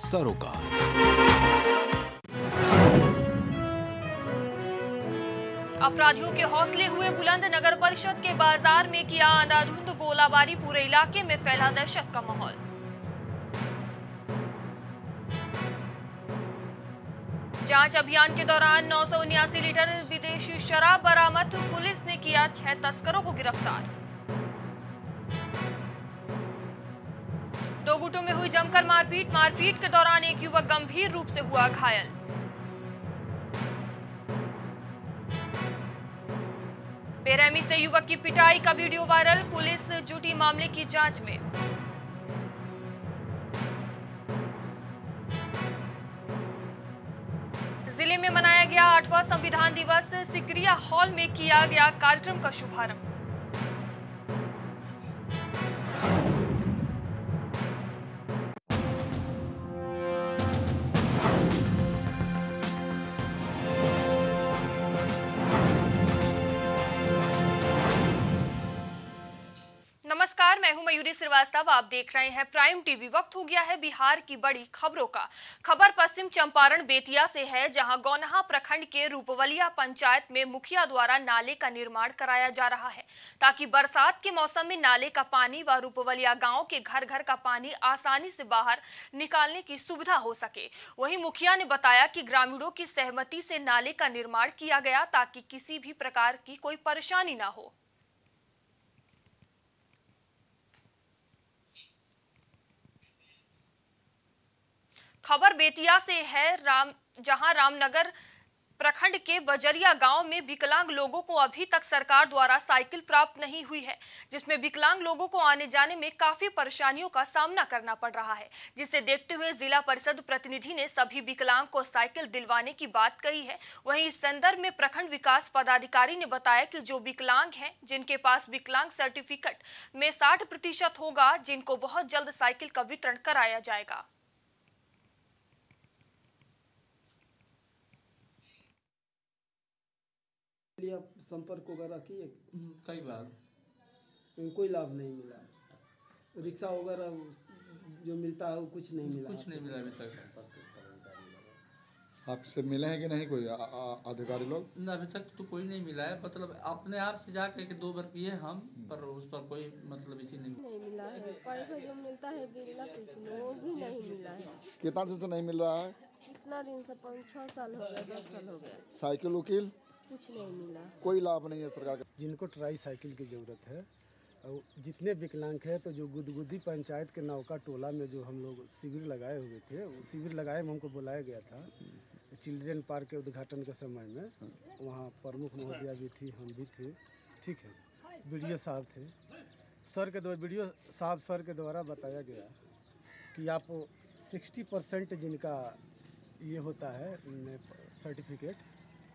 सरोकार। अपराधियों के हौसले हुए बुलंद नगर परिषद के बाज़ार में किया अंधाधुंध गोलाबारी पूरे इलाके में फैला दहशत का माहौल। जाँच अभियान के दौरान नौ लीटर विदेशी शराब बरामद पुलिस ने किया छह तस्करों को गिरफ़्तार। गुटों में हुई जमकर मारपीट मारपीट के दौरान एक युवक गंभीर रूप से हुआ घायल। बेरहमी से युवक की पिटाई का वीडियो वायरल, पुलिस जुटी मामले की जाँच में। ज़िले में मनाया गया आठवां संविधान दिवस, सिकरिया हॉल में किया गया कार्यक्रम का शुभारंभ। मैं श्रीवास्तव, आप देख रहे हैं प्राइम टीवी। वक्त हो गया है बिहार की बड़ी खबरों का। खबर पश्चिम चंपारण बेतिया से है, जहाँ गौनहा प्रखंड के रूपवलिया पंचायत में मुखिया द्वारा नाले का निर्माण कराया जा रहा है, ताकि बरसात के मौसम में नाले का पानी व रूपवलिया गाँव के घर घर का पानी आसानी से बाहर निकालने की सुविधा हो सके। वही मुखिया ने बताया की ग्रामीणों की सहमति से नाले का निर्माण किया गया, ताकि किसी भी प्रकार की कोई परेशानी न हो। खबर बेतिया से है, राम, जहाँ रामनगर प्रखंड के बजरिया गाँव में विकलांग लोगों को अभी तक सरकार द्वारा साइकिल प्राप्त नहीं हुई है, जिसमें विकलांग लोगों को आने जाने में काफ़ी परेशानियों का सामना करना पड़ रहा है, जिसे देखते हुए जिला परिषद प्रतिनिधि ने सभी विकलांग को साइकिल दिलवाने की बात कही है। वहीं इस संदर्भ में प्रखंड विकास पदाधिकारी ने बताया कि जो विकलांग हैं, जिनके पास विकलांग सर्टिफिकेट में साठ होगा, जिनको बहुत जल्द साइकिल का वितरण कराया जाएगा। लिए आप संपर्क वगैरह किए? कई बार। कोई लाभ नहीं मिला। रिक्शा वगैरह जो मिलता है वो कुछ नहीं मिला कुछ नहीं मिला अभी तक। आपसे मिले हैं कि नहीं कोई अधिकारी लोग? ना अभी तक तो कोई नहीं मिला है। मतलब अपने आप से जाके के दो बार किए हम पर उस पर कोई मतलब इसी नहीं नहीं मिला है। पैसा जो मिलता है बिरला वो भी नहीं मिला है। कितना दिन से नहीं मिल रहा है? कितना दिन से पाँच छः साल हो गया दस साल हो गया साइकिल उकील कुछ नहीं मिला। कोई लाभ नहीं है सरकार का। जिनको ट्राई साइकिल की ज़रूरत है और जितने विकलांग है तो जो गुदगुदी पंचायत के नौका टोला में जो हम लोग शिविर लगाए हुए थे वो शिविर लगाए में हमको बुलाया गया था। चिल्ड्रेन पार्क के उद्घाटन के समय में वहाँ प्रमुख महोदया भी थी हम भी थे। ठीक है वीडियो साहब थे। सर के द्वारा वीडियो साहब सर के द्वारा बताया गया कि आप 60 परसेंट जिनका ये होता है सर्टिफिकेट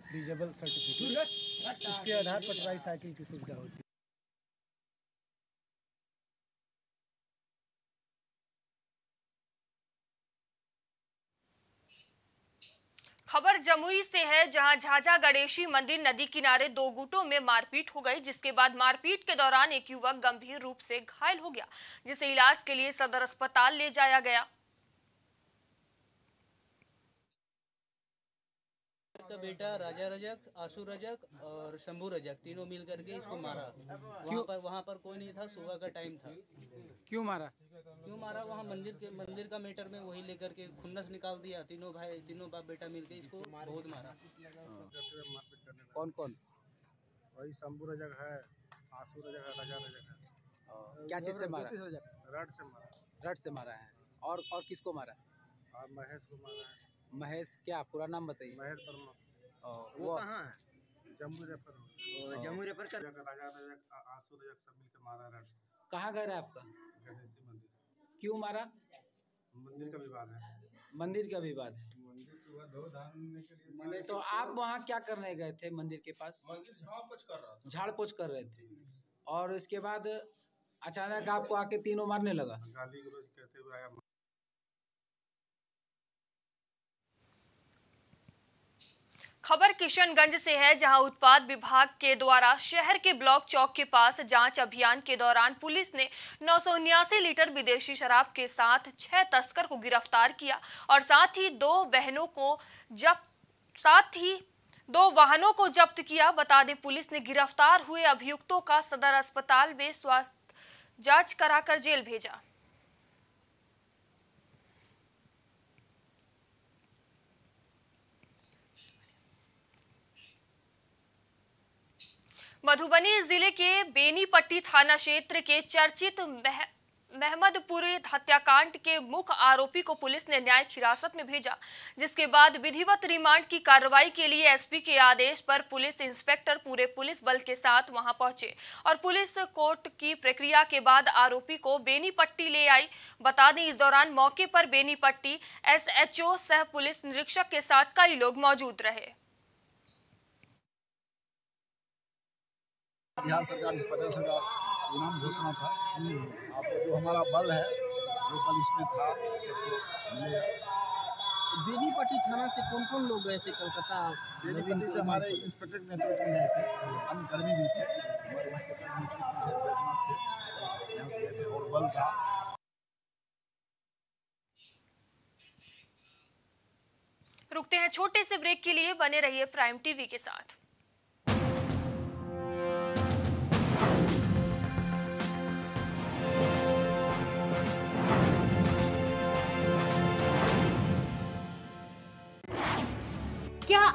डिजेबल सर्टिफिकेट। उसके आधार पर ट्राई साइकिल की सुविधा होती है। खबर जमुई से है जहाँ झाझा गणेशी मंदिर नदी किनारे दो गुटों में मारपीट हो गई जिसके बाद मारपीट के दौरान एक युवक गंभीर रूप से घायल हो गया जिसे इलाज के लिए सदर अस्पताल ले जाया गया। का बेटा राजा रजक आशु रजक और शंभू रजक तीनों मिल करके इसको मारा। वहाँ पर वहाँ पर कोई नहीं था सुबह का टाइम था। क्यों मारा? क्यों मारा? वहाँ मंदिर के मंदिर का मैटर में वही लेकर के खुन्नस निकाल दिया। तीनों भाई तीनों बाप बेटा मिलके इसको बहुत मारा। कौन कौन वही शंभू रजक है आँसू रजक है राजा रजक है। क्या चीज़ से मारा? रड से मारा। रड से मारा है। और और किसको मारा? महेश को मारा है। महेश क्या? पूरा नाम बताइए। महेश वर्मा। और वो जम्मू रेफर जम्मू रेफर आँसू रजक सब मिलकर मारा रड कहाँ घर है आपका? गणेशी मंदिर। क्यों मारा? मंदिर का विवाद है। मंदिर का विवाद है। मंदिर के के लिए तो आप वहाँ क्या करने गए थे मंदिर के पास? मंदिर झाड़ कुछ कर रहा था। झाड़ पोछ कर रहे थे। और इसके बाद अचानक आपको आके तीनों मारने लगा? गाली गलौज कहते हुए आया खबर किशनगंज से है, जहाँ उत्पाद विभाग के द्वारा शहर के ब्लॉक चौक के पास जाँच अभियान के दौरान पुलिस ने नौ लीटर विदेशी शराब के साथ छह तस्कर को गिरफ़्तार किया और साथ ही दो बहनों को जब, साथ ही दो वाहनों को जब्त किया। बता दें, पुलिस ने गिरफ़्तार हुए अभियुक्तों का सदर अस्पताल में स्वास्थ्य जाँच कराकर जेल भेजा। मधुबनी ज़िले के बेनीपट्टी थाना क्षेत्र के चर्चित मह, महमदपुरी हत्याकांड के मुख्य आरोपी को पुलिस ने न्यायिक हिरासत में भेजा, जिसके बाद विधिवत रिमांड की कार्रवाई के लिए एसपी के आदेश पर पुलिस इंस्पेक्टर पूरे पुलिस बल के साथ वहाँ पहुँचे और पुलिस कोर्ट की प्रक्रिया के बाद आरोपी को बेनीपट्टी ले आई। बता दें, इस दौरान मौके पर बेनीपट्टी एसएचओ सह पुलिस निरीक्षक के साथ कई लोग मौजूद रहे। बिहार सरकार इस पचास हज़ार इनाम घोषणा था। अब जो हमारा बल है जो बल इसमें था सबको मिलेगा बेनीपट्टी थाना से कौन कौन लोग गए थे कलकत्ता? बेनीपट्टी से हमारे इंस्पेक्टर के नेतृत्व में गए थे। अन्य कर्मी भी थे। हमारे इंस्पेक्टर के नेतृत्व में थे। यहाँ से गए थे और बल था। रुकते हैं छोटे से ब्रेक के लिए। बने रहिए प्राइम टीवी के साथ।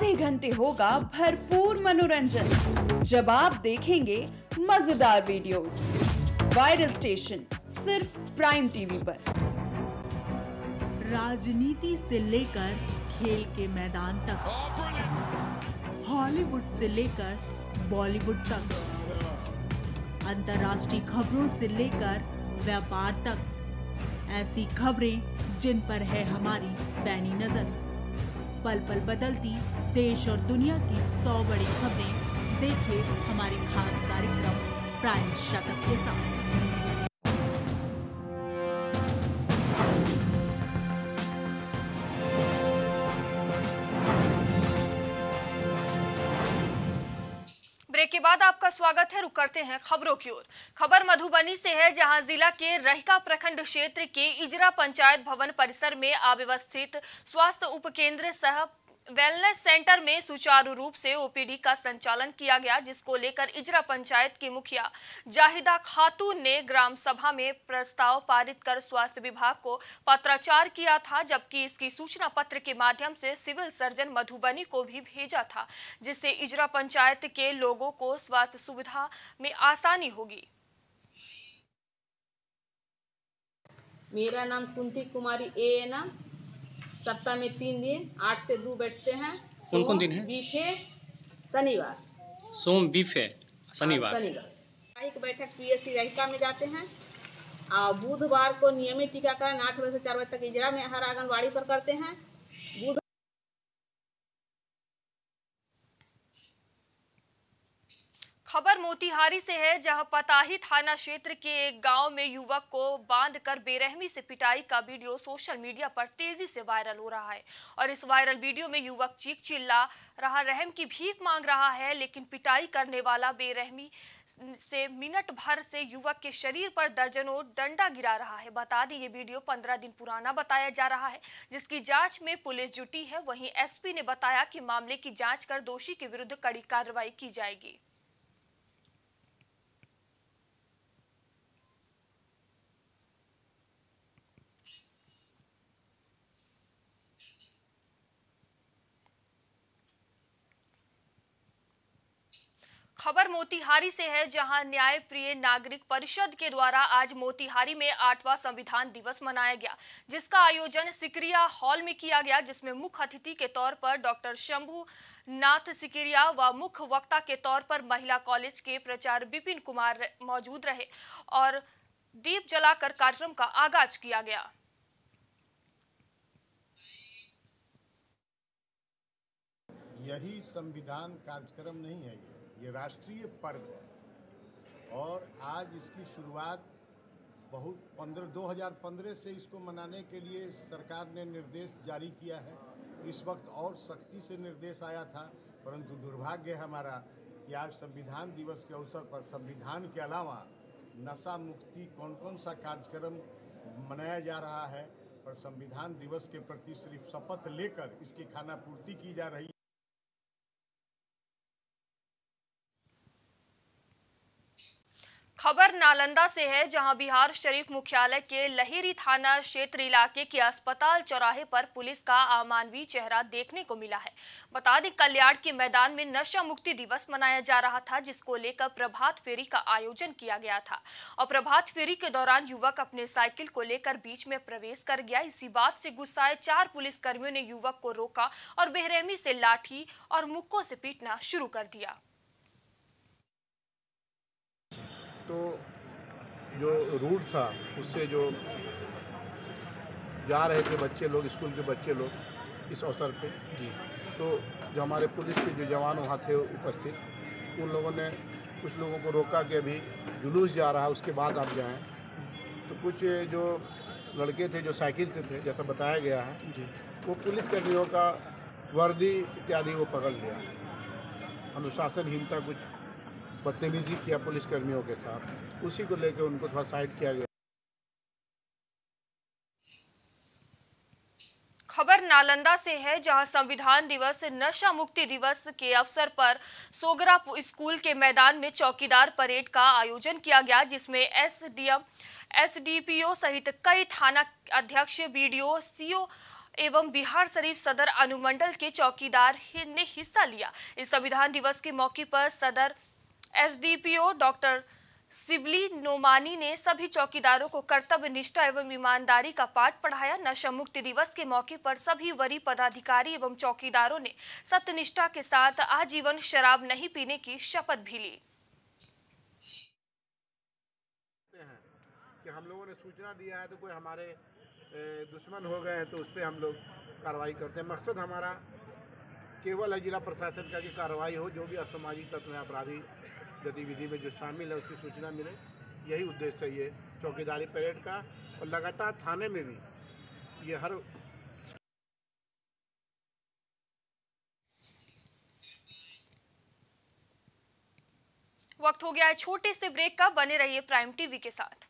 आधे घंटे होगा भरपूर मनोरंजन। जब आप देखेंगे मज़ेदार वीडियोस वायरल स्टेशन सिर्फ़ प्राइम टीवी पर। राजनीति से लेकर खेल के मैदान तक। हॉलीवुड से लेकर बॉलीवुड तक। अंतर्राष्ट्रीय खबरों से लेकर व्यापार तक। ऐसी खबरें जिन पर है हमारी पैनी नज़र। पल पल बदलती देश और दुनिया की सौ बड़ी खबरें। देखें हमारे खास कार्यक्रम प्राइम शतक के साथ के बाद आपका स्वागत है। रुक करते हैं खबरों की ओर। खबर मधुबनी से है, जहाँ जिला के रहिका प्रखंड क्षेत्र के इजरा पंचायत भवन परिसर में अव्यवस्थित स्वास्थ्य उपकेंद्र सह वेलनेस सेंटर में सुचारू रूप से ओपीडी का संचालन किया गया, जिसको लेकर इजरा पंचायत की मुखिया जाहिदा खातून ने ग्राम सभा में प्रस्ताव पारित कर स्वास्थ्य विभाग को पत्राचार किया था, जबकि इसकी सूचना पत्र के माध्यम से सिविल सर्जन मधुबनी को भी भेजा था, जिससे इजरा पंचायत के लोगों को स्वास्थ्य सुविधा में आसानी होगी। मेरा नाम कुंती कुमारी, ए एन सप्ताह में तीन दिन आठ से दो बैठते हैं। कौन कौन दिन है? बीफे शनिवार। सोम बीफे शनिवार। शनिवार। साप्ताहिक बैठक पीएससी रहिका में जाते हैं। और बुधवार को नियमित टीकाकरण आठ बजे से चार बजे तक इजरा में हर आंगनबाड़ी पर करते हैं। बुध खबर मोतिहारी से है, जहाँ पताही थाना क्षेत्र के एक गाँव में युवक को बांधकर बेरहमी से पिटाई का वीडियो सोशल मीडिया पर तेज़ी से वायरल हो रहा है। और इस वायरल वीडियो में युवक चीख चिल्ला रहा, रहम की भीख मांग रहा है, लेकिन पिटाई करने वाला बेरहमी से मिनट भर से युवक के शरीर पर दर्जनों डंडा गिरा रहा है। बता दें, ये वीडियो पंद्रह दिन पुराना बताया जा रहा है, जिसकी जाँच में पुलिस जुटी है। वहीं एसपी ने बताया कि मामले की जाँच कर दोषी के विरुद्ध कड़ी कार्रवाई की जाएगी। खबर मोतिहारी से है, जहाँ न्याय प्रिय नागरिक परिषद के द्वारा आज मोतिहारी में आठवां संविधान दिवस मनाया गया, जिसका आयोजन सिकरिया हॉल में किया गया, जिसमें मुख्य अतिथि के तौर पर डॉक्टर शंभू नाथ सिकरिया व मुख्य वक्ता के तौर पर महिला कॉलेज के प्रचार विपिन कुमार मौजूद रहे और दीप जलाकर कार्यक्रम का आगाज़ किया गया। यही संविधान कार्यक्रम नहीं है ये राष्ट्रीय पर्व है। और आज इसकी शुरुआत बहुत पंद्रह 2015 से इसको मनाने के लिए सरकार ने निर्देश जारी किया है। इस वक्त और सख्ती से निर्देश आया था, परंतु दुर्भाग्य हमारा कि आज संविधान दिवस के अवसर पर, संविधान के अलावा नशा मुक्ति कौन कौन सा कार्यक्रम मनाया जा रहा है, पर संविधान दिवस के प्रति सिर्फ़ शपथ लेकर इसकी खानापूर्ति की जा रही खबर नालंदा से है, जहाँ बिहार शरीफ मुख्यालय के लहेरी थाना क्षेत्र इलाके के अस्पताल चौराहे पर पुलिस का अमानवीय चेहरा देखने को मिला है। बता दें, कल्याण के मैदान में नशा मुक्ति दिवस मनाया जा रहा था, जिसको लेकर प्रभात फेरी का आयोजन किया गया था। और प्रभात फेरी के दौरान युवक अपने साइकिल को लेकर बीच में प्रवेश कर गया। इसी बात से गुस्साए चार पुलिसकर्मियों ने युवक को रोका और बेरहमी से लाठी और मुक्कों से पीटना शुरू कर दिया तो जो रूट था उससे जो जा रहे थे बच्चे लोग स्कूल के बच्चे लोग इस अवसर पे। जी। तो जो हमारे पुलिस के जो जवान वहाँ थे उपस्थित उन लोगों ने कुछ लोगों को रोका कि अभी जुलूस जा रहा है उसके बाद आप जाएँ। तो कुछ जो लड़के थे जो साइकिल से थे जैसा बताया गया है जी। वो पुलिस कर्मियों का वर्दी इत्यादि वो पकड़ लिया। अनुशासनहीनता कुछ बदतमीजी किया पुलिसकर्मियों के साथ। उसी को लेकर उनको थोड़ा साइड किया गया। खबर नालंदा से है, जहाँ संविधान दिवस, नशा मुक्ति दिवस के अवसर पर सोगरा स्कूल के मैदान में चौकीदार परेड का आयोजन किया गया, जिसमें एसडीएम, एसडीपीओ सहित कई थाना अध्यक्ष, बीडीओ, सीओ एवं बिहार शरीफ सदर अनुमंडल के चौकीदार ने हिस्सा लिया। इस संविधान दिवस के मौके पर सदर एसडीपीओ डॉक्टर सिबली नोमानी ने सभी चौकीदारों को कर्तव्य निष्ठा एवं ईमानदारी का पाठ पढ़ाया। नशा मुक्ति दिवस के मौके पर सभी वरीय पदाधिकारी एवं चौकीदारों ने सत्यनिष्ठा के साथ आजीवन शराब नहीं पीने की शपथ भी ली। कि हम लोगों ने सूचना दिया है तो कोई हमारे दुश्मन हो गए हैं तो उस पर हम लोग कार्रवाई करते हैं। मकसद हमारा केवल है जिला प्रशासन का कि कार्रवाई हो, जो भी असामाजिक तत्व है, अपराधी गतिविधि में जो शामिल है, उसकी सूचना मिले। यही उद्देश्य है ये चौकीदारी परेड का और लगातार थाने में भी ये हर वक्त हो गया है, छोटे से ब्रेक का। बने रहिए प्राइम टीवी के साथ।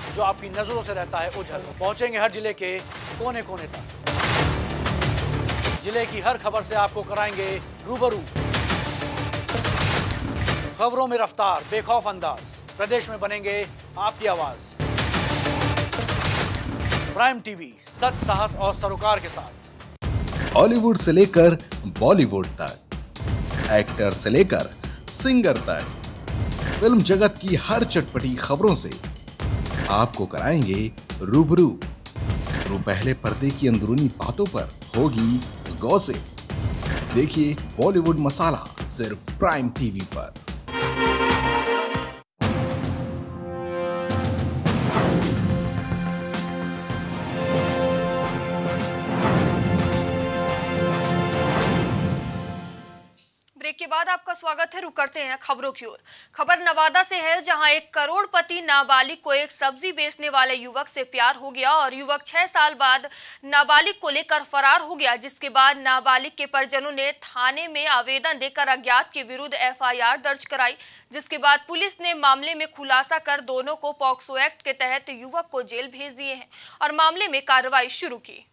जो आपकी नज़रों से रहता है उजल पहुँचेंगे हर ज़िले के कोने कोने तक। ज़िले की हर खबर से आपको कराएँगे रूबरू। खबरों में रफ्तार, बेखौफ अंदाज। प्रदेश में बनेंगे आपकी आवाज़। प्राइम टीवी, सच, साहस और सरोकार के साथ। हॉलीवुड से लेकर बॉलीवुड तक। एक्टर से लेकर सिंगर तक। फ़िल्म जगत की हर चटपटी खबरों से आपको कराएँगे रूबरू। तो पहले पर्दे की अंदरूनी बातों पर होगी गौसे। देखिए बॉलीवुड मसाला सिर्फ़ प्राइम टीवी पर। आपका स्वागत है। रुक हैं खबरों की ओर। खबर नवादा से है, जहाँ एक करोड़पति नाबालिग को एक सब्ज़ी बेचने वाले युवक से प्यार हो गया और युवक छह साल बाद नाबालिग को लेकर फरार हो गया, जिसके बाद नाबालिग के परिजनों ने थाने में आवेदन देकर अज्ञात के विरुद्ध एफआईआर दर्ज कराई, जिसके बाद पुलिस ने मामले में खुलासा कर दोनों को पॉक्सो एक्ट के तहत युवक को जेल भेज दिए हैं और मामले में कार्रवाई शुरू की।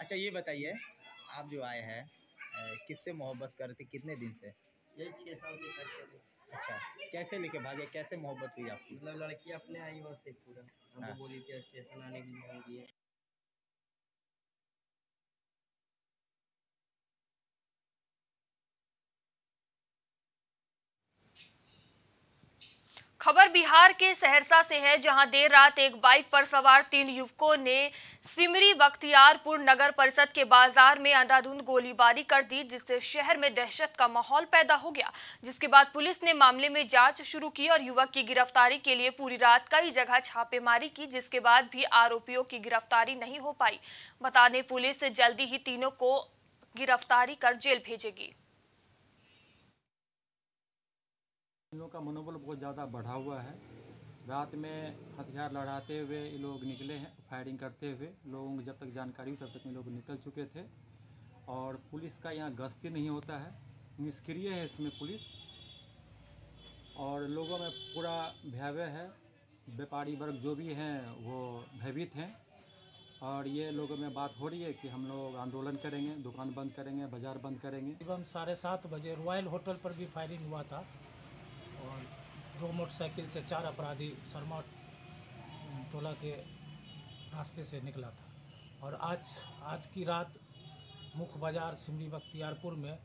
अच्छा ये बताइए आप जो आए हैं किससे मोहब्बत करते कितने दिन से? ये छः साल से करते थे। अच्छा कैसे लेके भागे कैसे मोहब्बत हुई आपकी? मतलब लड़की अपने आई वहाँ पूरा। हाँ। हमको बोली थी स्टेशन आने के लिए खबर बिहार के सहरसा से है, जहाँ देर रात एक बाइक पर सवार तीन युवकों ने सिमरी, बख्तियारपुर नगर परिषद के बाज़ार में अंधाधुंध गोलीबारी कर दी, जिससे शहर में दहशत का माहौल पैदा हो गया। जिसके बाद पुलिस ने मामले में जाँच शुरू की और युवक की गिरफ्तारी के लिए पूरी रात कई जगह छापेमारी की, जिसके बाद भी आरोपियों की गिरफ्तारी नहीं हो पाई। बता दें पुलिस जल्दी ही तीनों को गिरफ्तारी कर जेल भेजेगी। इन लोगों का मनोबल बहुत ज़्यादा बढ़ा हुआ है। रात में हथियार लड़ाते हुए ये लोग निकले हैं, फायरिंग करते हुए। लोगों को जब तक जानकारी हुई तब तक ये लोग निकल चुके थे। और पुलिस का यहाँ गश्ती नहीं होता है, निष्क्रिय है इसमें पुलिस। और लोगों में पूरा भयावह है। व्यापारी वर्ग जो भी हैं, वो भयभीत हैं। और ये लोगों में बात हो रही है कि हम लोग आंदोलन करेंगे, दुकान बंद करेंगे, बाज़ार बंद करेंगे। करीबन साढ़े सात बजे रॉयल होटल पर भी फायरिंग हुआ था। और दो मोटरसाइकिल से चार अपराधी शर्मा टोला के रास्ते से निकला था। और आज आज की रात मुख्य बाज़ार सिमरी बख्तियारपुर में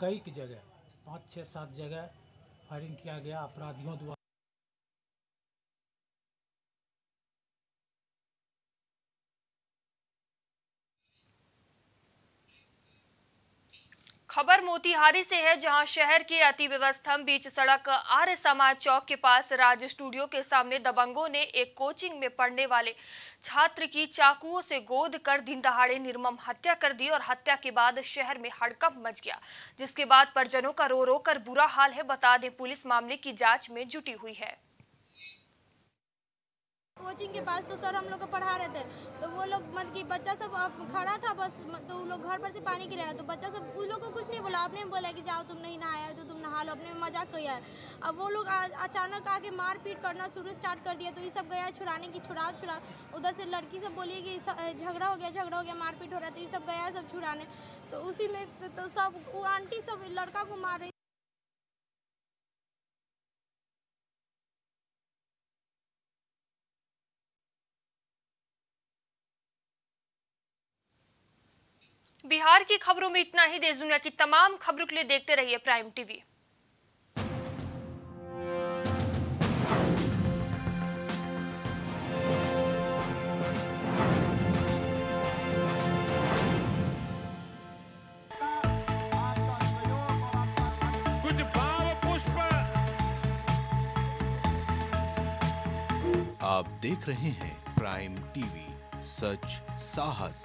कई की जगह, पाँच छः सात जगह फायरिंग किया गया, अपराधियों द्वारा खबर मोतिहारी से है, जहाँ शहर के अति व्यवस्थम बीच सड़क आर्य समाज चौक के पास राज स्टूडियो के सामने दबंगों ने एक कोचिंग में पढ़ने वाले छात्र की चाकुओं से गोद कर दिन दहाड़े निर्मम हत्या कर दी और हत्या के बाद शहर में हड़कंप मच गया, जिसके बाद परिजनों का रो रो कर बुरा हाल है, बता दें पुलिस मामले की जाँच में जुटी हुई है। कोचिंग के पास तो सर हम लोग को पढ़ा रहे थे। तो वो लोग मतलब कि बच्चा सब खड़ा था बस तो वो लोग घर पर से पानी गिराया तो बच्चा सब उन लोग को कुछ नहीं बोला। आपने बोला कि जाओ तुम नहीं नहाया तो तुम नहा लो, अपने में मज़ाक किया है। अब वो लोग अचानक आके मार पीट करना शुरू स्टार्ट कर दिया। तो ये सब गया छुड़ाने की छुड़ा छुड़ा। उधर से लड़की सब बोली कि झगड़ा हो गया, झगड़ा हो गया, मारपीट हो रहा है तो ये सब गया सब छुड़ाने। तो उसी में तो सब, वो आंटी सब लड़का को मार रही बिहार की खबरों में इतना ही। देश दुनिया की तमाम खबरों के लिए देखते रहिए प्राइम टीवी। कुछ भाव पुष्प। आप देख रहे हैं प्राइम टीवी सच साहस।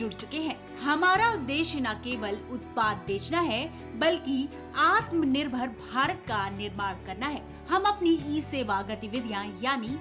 जुड़ चुके हैं। हमारा उद्देश्य न केवल उत्पाद बेचना है, बल्कि आत्मनिर्भर भारत का निर्माण करना है। हम अपनी ई सेवा गतिविधियाँ, यानी